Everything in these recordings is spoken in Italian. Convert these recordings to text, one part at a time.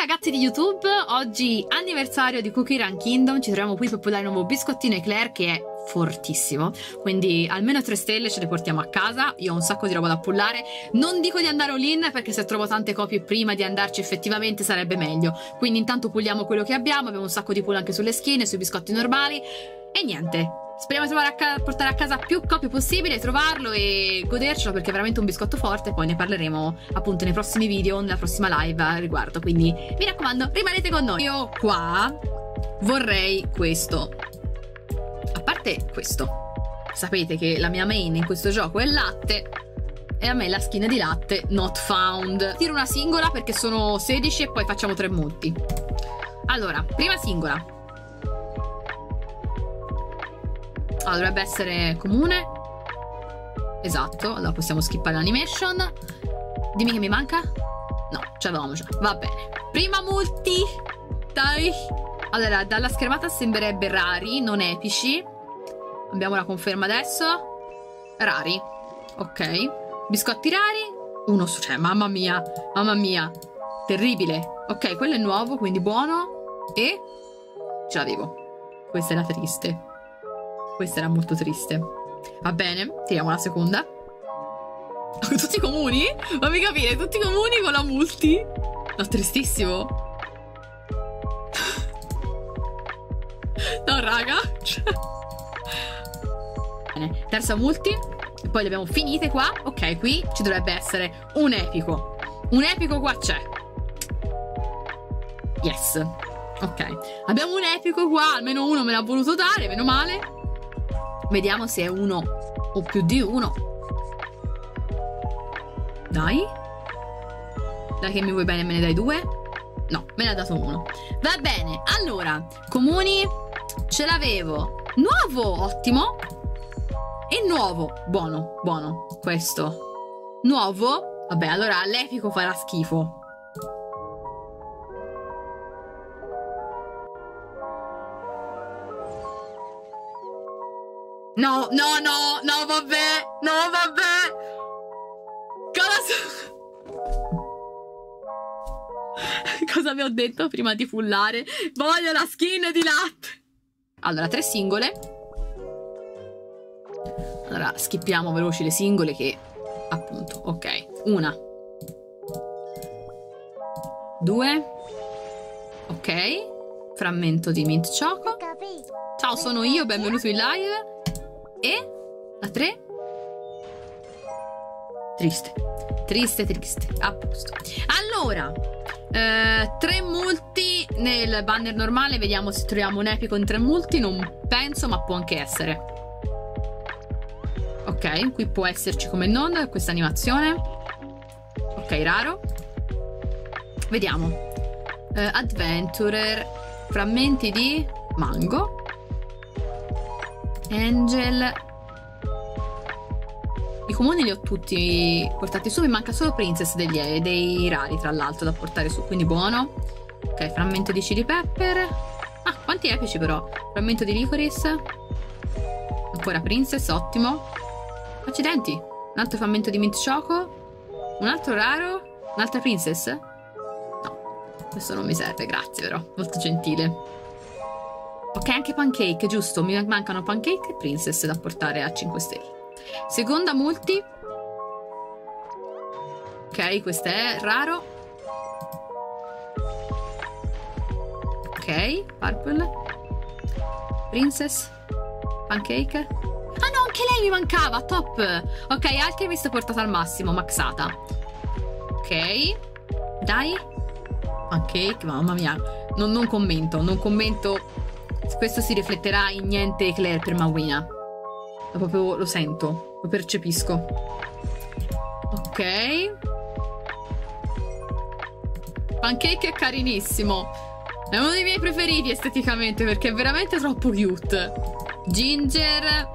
Ragazzi di YouTube, oggi anniversario di Cookie Run Kingdom, ci troviamo qui per pullare il nuovo biscottino Eclair che è fortissimo, quindi almeno 3 stelle ce le portiamo a casa, io ho un sacco di roba da pullare, non dico di andare all-in perché se trovo tante copie prima di andarci effettivamente sarebbe meglio, quindi intanto pulliamo quello che abbiamo, abbiamo un sacco di pull anche sulle schiene, sui biscotti normali. E niente, Speriamo di a portare a casa più copie possibile, trovarlo e godercelo perché è veramente un biscotto forte. Poi ne parleremo appunto nei prossimi video, nella prossima live a riguardo. Quindi mi raccomando, rimanete con noi. Io qua vorrei questo. A parte questo, sapete che la mia main in questo gioco è il latte. E a me la skin di latte not found. Tiro una singola perché sono 16 e poi facciamo tre multi. Allora, prima singola. Allora, dovrebbe essere comune. Esatto, allora possiamo skippare l'animation. Dimmi che mi manca. No, ce l'avevamo già. Va bene. Prima multi. Dai. Allora, dalla schermata sembrerebbe rari, non epici. Abbiamo la conferma adesso. Rari. Ok. Biscotti rari. Uno su... Cioè, mamma mia. Mamma mia. Terribile. Ok, quello è nuovo, quindi buono. E... Ce l'avevo. Questa è la triste. Questa era molto triste. Va bene, tiriamo la seconda. Tutti comuni? Fammi capire, tutti comuni con la multi? No, tristissimo. no, raga. Bene, terza multi. Poi le abbiamo finite qua. Ok, qui ci dovrebbe essere un epico. Un epico qua c'è. Yes. Ok. Abbiamo un epico qua. Almeno uno me l'ha voluto dare, meno male. Vediamo se è uno o più di uno. Dai. Dai che mi vuoi bene me ne dai due? No, me ne ha dato uno. Va bene, allora, comuni ce l'avevo. Nuovo, ottimo. E nuovo, buono, buono, questo. Nuovo, vabbè, allora l'epico farà schifo. No, no, no, no, vabbè, no, vabbè. Cosa... Cosa vi ho detto prima di fullare? Voglio la skin di latte. Allora, tre singole. Allora, skippiamo veloci le singole che... Appunto, ok. Una. Due. Ok. Frammento di mint choco. Ciao, sono io, benvenuto in live. E la 3? Triste. Triste, triste. A posto. Allora, eh, tre multi nel banner normale. Vediamo se troviamo un epico in tre multi. Non penso, ma può anche essere. Ok, qui può esserci come non questa animazione. Ok, raro. Vediamo. Eh, Adventurer. Frammenti di mango. Angel. I comuni li ho tutti portati su. Mi manca solo Princess degli, dei rari, tra l'altro, da portare su. Quindi buono. Ok, frammento di chili pepper. Ah, quanti epici però. Frammento di licorice. Ancora Princess, ottimo. Accidenti. Un altro frammento di mint choco. Un altro raro. Un'altra Princess. No, questo non mi serve, grazie però. Molto gentile. Ok, anche pancake, giusto. Mi mancano pancake e princess da portare a 5 stelle. Seconda multi. Ok, questo è raro. Ok, purple. Princess. Pancake. Ah no, anche lei mi mancava, top. Ok, Alchemist portata al massimo, maxata. Ok. Dai. Pancake, mamma mia. Non, non commento, non commento questo si rifletterà in niente eclair per Mawina. Lo proprio lo sento, lo percepisco. Ok. Pancake è carinissimo. È uno dei miei preferiti esteticamente perché è veramente troppo cute. Ginger.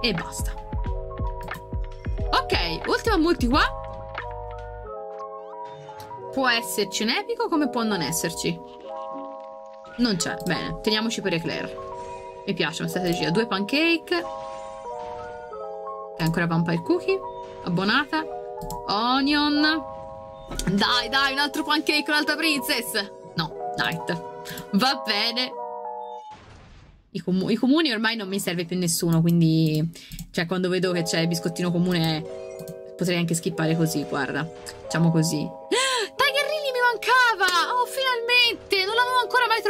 E basta. Ok, ultima multi qua. Può esserci un epico come può non esserci. Non c'è, bene, teniamoci per Eclair. Mi piace una strategia. Due pancake. E ancora vampire cookie. Abbonata. Onion. Dai, dai, un altro pancake, un'altra princess. No, night. Va bene. I, comu I, comuni ormai non mi serve più nessuno, quindi... Cioè, quando vedo che c'è il biscottino comune, potrei anche skippare così, guarda. Facciamo così.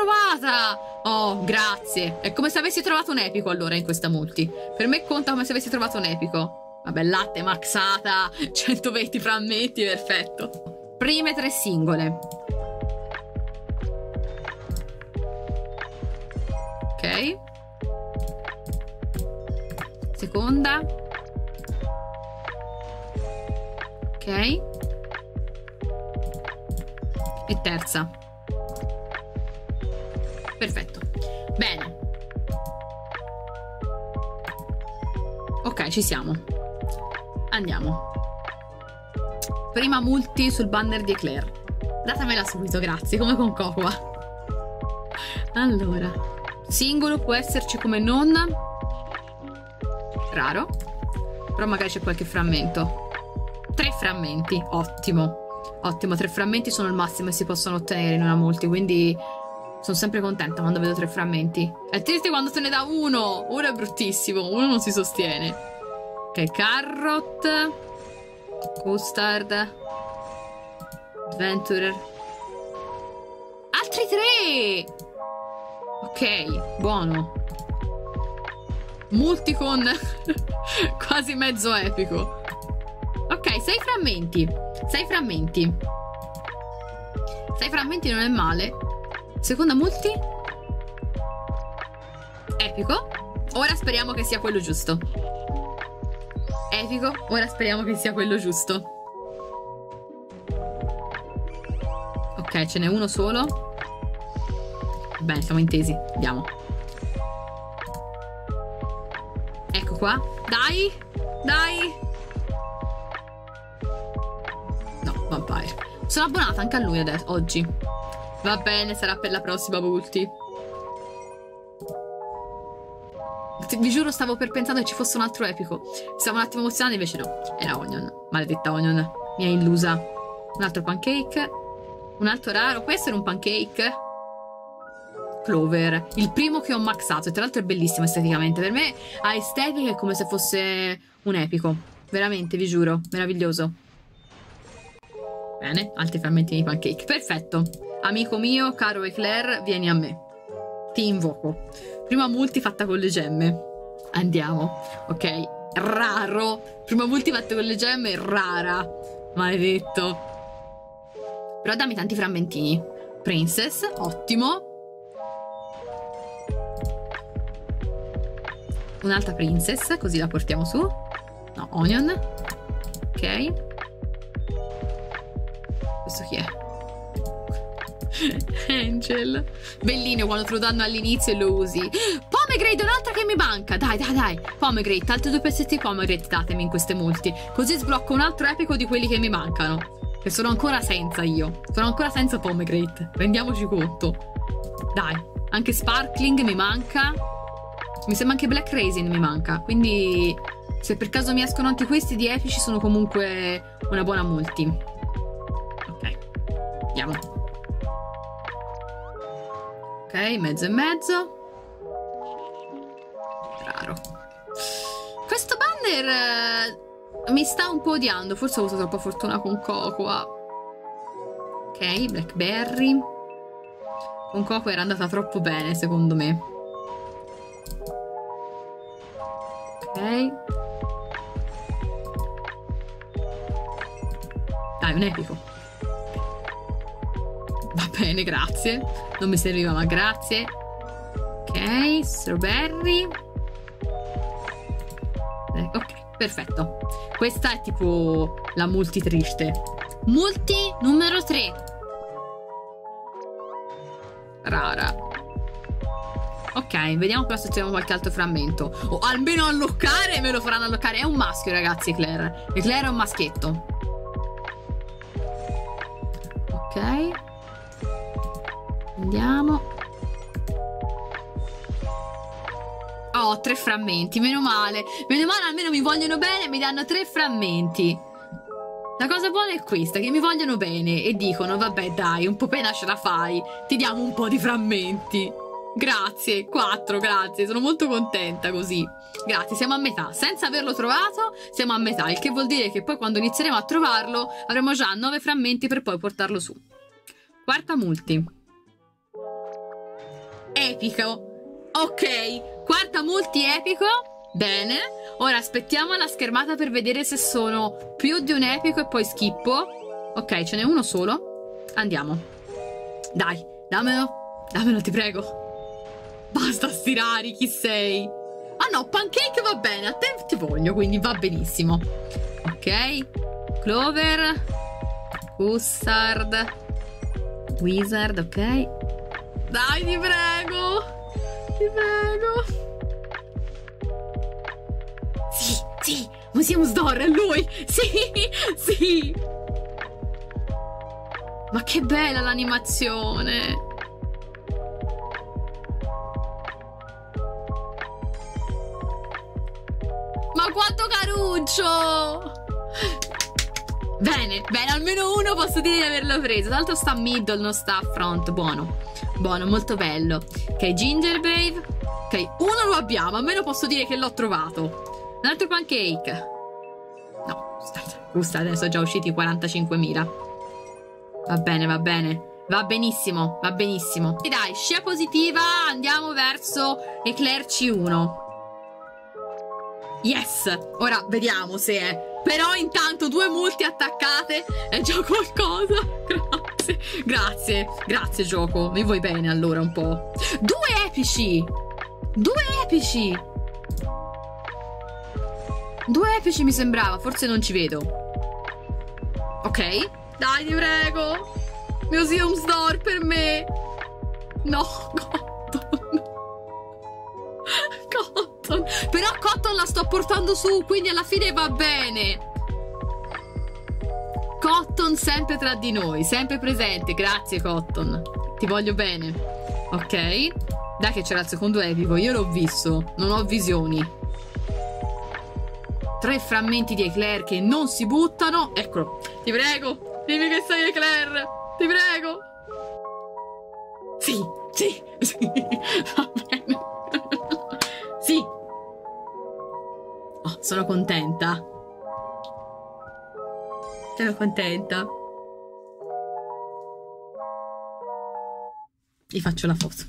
Trovata! Oh, grazie. È come se avessi trovato un epico, allora, in questa multi. Per me conta come se avessi trovato un epico. Vabbè, latte maxata, 120 frammenti, perfetto. Prime tre singole. Ok. Seconda. Ok. E terza. Perfetto. Bene. Ok, ci siamo. Andiamo. Prima multi sul banner di Eclair. Datamela subito, grazie, come con Cocoa. Allora. Singolo può esserci come non. Raro. Però magari c'è qualche frammento. Tre frammenti. Ottimo. Ottimo, tre frammenti sono il massimo che si possono ottenere in una multi, quindi sono sempre contenta quando vedo tre frammenti. È triste quando se ne dà uno. Uno è bruttissimo, uno non si sostiene. Ok, carrot. Custard. Adventurer. Altri tre! Ok, buono. Multicon quasi mezzo epico. Ok, sei frammenti. Sei frammenti. Sei frammenti non è male. Seconda multi. Epico. Ora speriamo che sia quello giusto. Epico. Ora speriamo che sia quello giusto. Ok, ce n'è uno solo. Bene, siamo intesi. Andiamo. Ecco qua. Dai! Dai! No, vampire. Sono abbonata anche a lui adesso, oggi. Va bene, sarà per la prossima multi. Vi giuro, stavo per pensando che ci fosse un altro epico. Stavo un attimo emozionando, invece no. Era Onion. Maledetta Onion. Mi ha illusa. Un altro pancake. Un altro raro. Questo era un pancake. Clover, il primo che ho maxato e tra l'altro è bellissimo esteticamente. Per me ha estetica è come se fosse un epico. Veramente, vi giuro, meraviglioso. Bene, altri frammenti di pancake. Perfetto. Amico mio, caro Eclair, vieni a me. Ti invoco. Prima multi fatta con le gemme. Andiamo. Ok, raro. Prima multi fatta con le gemme, rara. Maledetto. Però dammi tanti frammentini. Princess, ottimo. un'altra princess, così la portiamo su. No, onion. Ok. Questo chi è? Angel. Bellino quando te lo danno all'inizio e lo usi. Pomegranate, un'altra che mi manca. Dai, dai, dai. Pomegranate, altri due pezzetti di pomegranate datemi in queste multi. Così sblocco un altro epico di quelli che mi mancano. Che sono ancora senza io. Sono ancora senza pomegranate. Rendiamoci conto. Dai, anche sparkling mi manca. Mi sembra anche Black Raisin mi manca. Quindi se per caso mi escono anche questi di epici sono comunque una buona multi. Ok. Andiamo. Mezzo e mezzo. Raro. Questo banner eh, mi sta un po' odiando. Forse ho avuto troppa fortuna con Cocoa. Ok, Blackberry. Con Coco era andata troppo bene, secondo me. Ok. Dai, un epico. Va bene, grazie. Non mi serviva, ma grazie. Ok, strawberry. Eh, ok, perfetto. Questa è tipo la multi triste. Multi numero 3. Rara. Ok, vediamo qua se troviamo qualche altro frammento. O almeno alloccare, me lo faranno alloccare. È un maschio, ragazzi, Eclair. Eclair è un maschietto. Ok. Andiamo. Oh, tre frammenti, meno male. Meno male, almeno mi vogliono bene, mi danno tre frammenti. La cosa buona è questa, che mi vogliono bene e dicono, vabbè dai, un po' pena ce la fai, ti diamo un po' di frammenti. Grazie, 4, grazie, sono molto contenta così. Grazie, siamo a metà. Senza averlo trovato, siamo a metà, il che vuol dire che poi quando inizieremo a trovarlo avremo già 9 frammenti per poi portarlo su. Quarta multi. Epico. Ok, quarta multi epico. Bene. Ora aspettiamo la schermata per vedere se sono più di un epico e poi schippo. Ok, ce n'è uno solo. Andiamo. Dai, dammelo. Dammelo, ti prego. Basta stirare, chi sei? Ah no, pancake va bene, a te ti voglio, quindi va benissimo. Ok, Clover, Custard, Wizard, ok. Dai, ti prego, ti prego. Sì, sì, Museum Store, è lui, sì, sì. Ma che bella l'animazione. Ma quanto caruccio! Bene, bene, almeno uno posso dire di averlo preso. Tanto sta middle, non sta front. Buono, buono, molto bello. Ok, Ginger Babe. Ok, uno lo abbiamo, almeno posso dire che l'ho trovato. Un altro pancake. No, gusta, adesso sono già usciti 45.000. Va bene, va bene. Va benissimo, va benissimo. E dai, scia positiva, andiamo verso Eclair C1. Yes! Ora vediamo se è. Però intanto due multi attaccate è già qualcosa. Grazie. Grazie. Grazie gioco. Mi vuoi bene allora un po'. Due epici! Due epici! Due epici mi sembrava. Forse non ci vedo. Ok. Dai, ti prego. Museum Store per me. No, Cotton. Cotton. Però Cotton la sto portando su, quindi alla fine va bene. Cotton sempre tra di noi, sempre presente. Grazie Cotton. Ti voglio bene. Ok. Dai che c'era il secondo epico, io l'ho visto, non ho visioni. Tre frammenti di Eclair che non si buttano. Eccolo. Ti prego, dimmi che sei Eclair. Ti prego. Sì, sì, sì. Sono contenta. Sono contenta. Gli faccio la foto.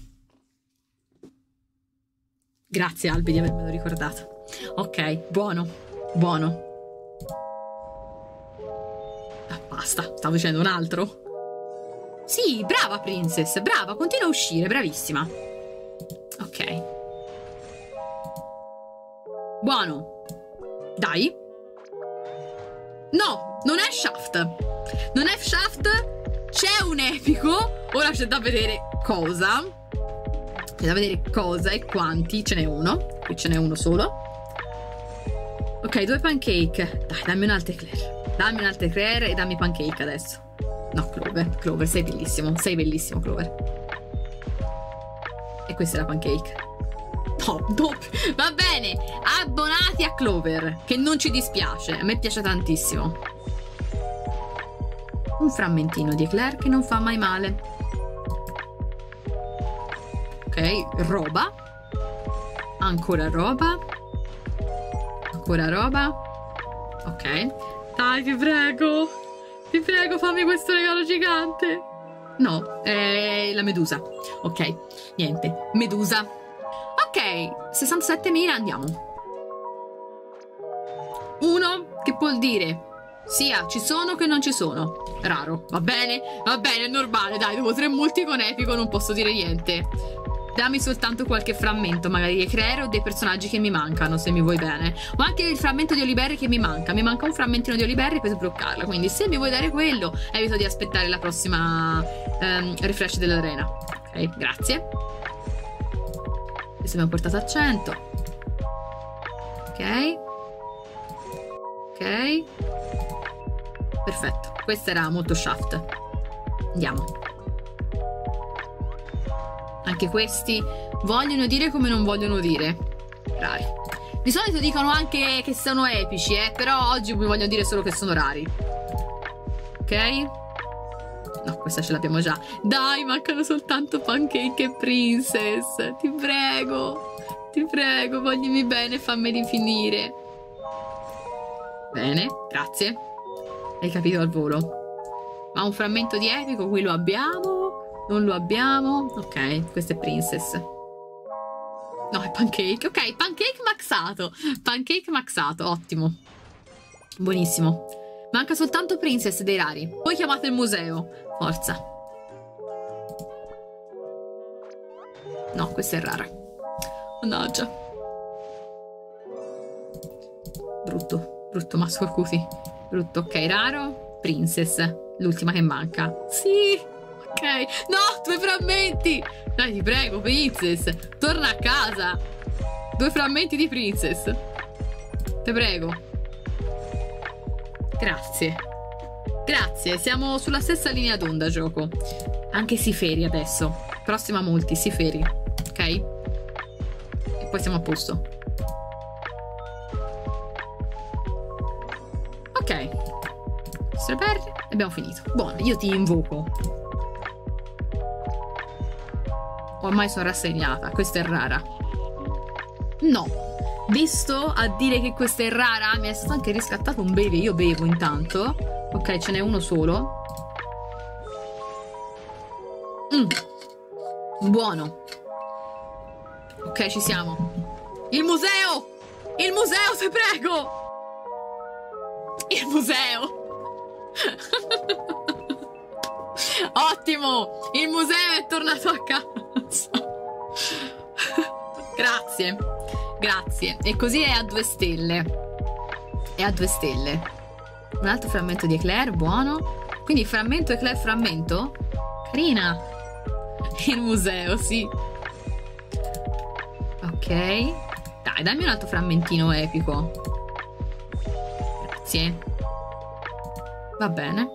Grazie Albi di avermelo ricordato. Ok, buono, buono. Ah, basta, stavo dicendo un altro. Sì, brava Princess, brava, continua a uscire, bravissima. Ok. Buono. Dai. No, non è Shaft. Non è Shaft. C'è un epico. Ora c'è da vedere cosa. C'è da vedere cosa e quanti. Ce n'è uno. Qui ce n'è uno solo. Ok, due pancake. Dai, dammi un altro eclair. Dammi un altro eclair e dammi pancake adesso. No, Clover. Clover, sei bellissimo. Sei bellissimo, Clover. E questa è la pancake. No, doppio. Va bene. Abbonati a Clover. Che non ci dispiace. A me piace tantissimo. Un frammentino di eclair che non fa mai male. Ok, roba. Ancora roba. Ancora roba. Ok. Dai, ti prego. Ti prego, fammi questo regalo gigante. No, è la medusa. Ok, niente. Medusa. Ok, 67.000 andiamo. Uno che vuol dire sia ci sono che non ci sono. Raro, va bene? Va bene, è normale, dai, dopo tre multi con epico non posso dire niente. Dammi soltanto qualche frammento, magari di Eclair o dei personaggi che mi mancano, se mi vuoi bene. O anche il frammento di Oliberry che mi manca. Mi manca un frammentino di Oliberry per sbloccarla. Quindi se mi vuoi dare quello, evito di aspettare la prossima ehm, refresh dell'arena. Ok, grazie. Questo abbiamo portato a 100. Ok. Ok. Perfetto. Questa era molto shaft. Andiamo. Anche questi vogliono dire come non vogliono dire. Rari. Di solito dicono anche che sono epici, eh, però oggi mi vogliono dire solo che sono rari. No, questa ce l'abbiamo già. Dai, mancano soltanto Pancake e Princess. Ti prego. Ti prego, voglimi bene, fammi finire. Bene, grazie. Hai capito al volo. Ma un frammento di epico qui lo abbiamo? Non lo abbiamo? Ok, questo è Princess. No, è pancake. Ok, pancake maxato. Pancake maxato, ottimo. Buonissimo. Manca soltanto Princess dei rari. Poi chiamate il museo. Forza. No, questa è rara. Mannaggia. Brutto. Brutto Masco Cutie. Brutto. Ok, raro. Princess. L'ultima che manca. Sì. Ok. No, due frammenti. Dai, ti prego, Princess. Torna a casa. Due frammenti di Princess. Ti prego. Grazie. Grazie, siamo sulla stessa linea d'onda, gioco. Anche Siferi adesso. Prossima multi, Siferi. Ok? E poi siamo a posto. Ok. Streberry, abbiamo finito. Buono, io ti invoco. Ormai sono rassegnata, questa è rara. No. Visto a dire che questa è rara, mi è stato anche riscattato un beve, io bevo intanto. Ok, ce n'è uno solo. Mm. Buono. Ok, ci siamo. Il museo! Il museo, ti prego! Il museo! Ottimo! Il museo è tornato a casa. Grazie. Grazie. E così è a due stelle. È a due stelle. Un altro frammento di eclair, buono. Quindi frammento, eclair, frammento? Carina. Il museo, sì. Ok. Dai, dammi un altro frammentino epico. Grazie. Va bene.